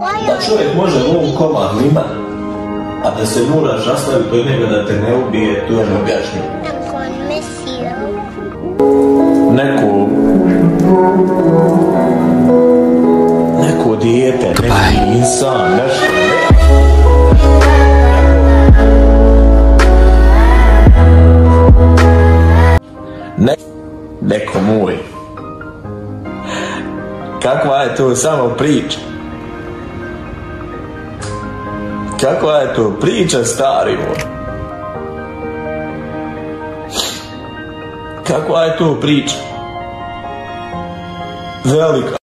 Da čovjek može lom komad lima, a da se moraš nastaviti od njega da te ne ubije, to je neobjašnjivo. Neko... Neko dijete, neki insan, nešto. Ne, neko moj. Kakva je to samo priča? Kakva je to priča, stari moj? Kakva je to priča? Velika.